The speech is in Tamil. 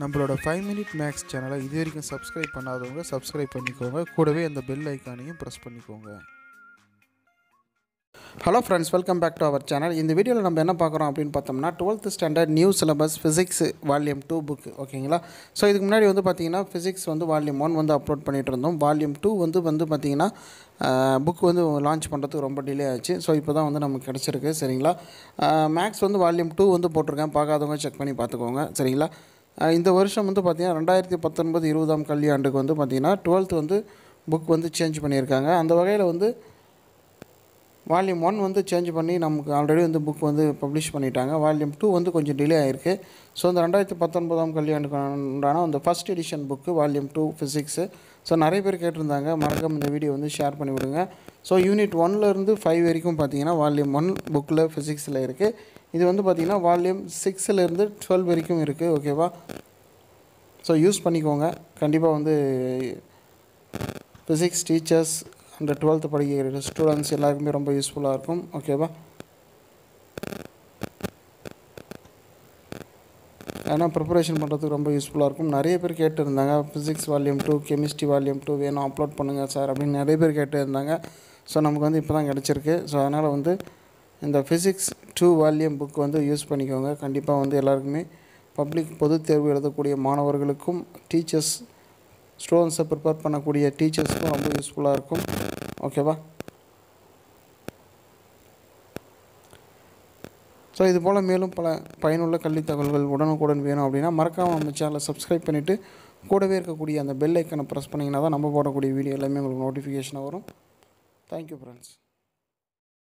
நம்மளோட ஃபைவ் மினிட் மேக்ஸ் சேனலை இது வரைக்கும் சப்ஸ்கிரைப் பண்ணாதவங்க சப்ஸ்கிரைப் பண்ணிக்கோங்க. கூடவே அந்த பெல் ஐக்கானையும் ப்ரெஸ் பண்ணிக்கோங்க. Hello friends welcome back to our channel இந்த வீடியோவில் நம்ம என்ன பார்க்குறோம் அப்படின்னு பார்த்தோம்னா twelfth standard new syllabus physics volume two book ஓகேங்களா ஸோ இதுக்கு முன்னாடி வந்து பார்த்தீங்கன்னா ஃபிசிக்ஸ் வந்து வால்யூம் ஒன் வந்து அப்லோட் பண்ணிட்டு இருந்தோம். வால்யூம் டூ வந்து வந்து பார்த்திங்கன்னா புக் வந்து லான்ச் பண்ணுறதுக்கு ரொம்ப டிலே ஆச்சு. ஸோ இப்போ தான் வந்து நமக்கு கிடச்சிருக்கு சரிங்களா? மேக்ஸ் வந்து வால்யூம் டூ வந்து போட்டிருக்கேன். பார்க்காதவங்க செக் பண்ணி பார்த்துக்கோங்க சரிங்களா? இந்த வருஷம் வந்து பார்த்திங்கன்னா ரெண்டாயிரத்தி பத்தொன்பது இருபதாம் கல்வியாண்டுக்கு வந்து பார்த்திங்கன்னா டுவெல்த் வந்து புக் வந்து சேஞ்ச் பண்ணியிருக்காங்க. அந்த வகையில் வந்து வால்யூம் ஒன் வந்து சேஞ்ச் பண்ணி நமக்கு ஆல்ரெடி வந்து புக் வந்து பப்ளிஷ் பண்ணிட்டாங்க. வால்யூம் டூ வந்து கொஞ்சம் டிலே ஆகிருக்கு ஸோ இந்த ரெண்டாயிரத்தி பத்தொன்பதாம் கல்யாணுக்கு உண்டான அந்த first edition book volume two physics so நிறைய பேர் கேட்டிருந்தாங்க. மறக்காம இந்த வீடியோ வந்து ஷேர் பண்ணி விடுங்க. ஸோ யூனிட் ஒன்லேருந்து ஃபைவ் வரைக்கும் பார்த்தீங்கன்னா வால்யூம் ஒன் புக்கில் ஃபிசிக்ஸில் இருக்குது இது வந்து பார்த்திங்கன்னா வால்யூம் சிக்ஸ்லேருந்து டுவெல் வரைக்கும் இருக்குது ஓகேவா ஸோ யூஸ் பண்ணிக்கோங்க. கண்டிப்பாக வந்து ஃபிசிக்ஸ் டீச்சர்ஸ் இந்த டுவெல்த்து படிக்கிற ஸ்டூடெண்ட்ஸ் எல்லாருக்குமே ரொம்ப யூஸ்ஃபுல்லாக இருக்கும். ஓகேவா ஏன்னா ப்ரிப்பரேஷன் பண்ணுறதுக்கு ரொம்ப யூஸ்ஃபுல்லாக இருக்கும். நிறைய பேர் கேட்டுருந்தாங்க physics volume two chemistry volume two வேணும் அப்லோட் பண்ணுங்கள் சார் அப்படின்னு நிறைய பேர் கேட்டுருந்தாங்க. ஸோ நமக்கு வந்து இப்போ தான் கிடச்சிருக்கு. ஸோ அதனால் வந்து இந்த ஃபிசிக்ஸ் டூ வால்யூம் புக் வந்து யூஸ் பண்ணிக்கோங்க. கண்டிப்பாக வந்து எல்லாருக்குமே பப்ளிக் பொது தேர்வு எழுதக்கூடிய மாணவர்களுக்கும் டீச்சர்ஸ் ஸ்டூடெண்ட்ஸை ப்ரிப்பேர் பண்ணக்கூடிய டீச்சர்ஸ்க்கும் ரொம்ப யூஸ்ஃபுல்லாக இருக்கும். ஓகேவா ஸோ இது போல் மேலும் பல பயனுள்ள கல்வி தகவல்கள் உடனுக்குடன் வேணும் அப்படின்னா மறக்காமல் நம்ம சேனலை சப்ஸ்கிரைப் பண்ணிவிட்டு கூடவே இருக்கக்கூடிய அந்த பெல் ஐக்கனை ப்ரெஸ் பண்ணிங்கன்னா தான் நம்ம போடக்கூடிய வீடியோ எல்லாமே உங்களுக்கு நோட்டிஃபிகேஷனாக வரும். Thank you friends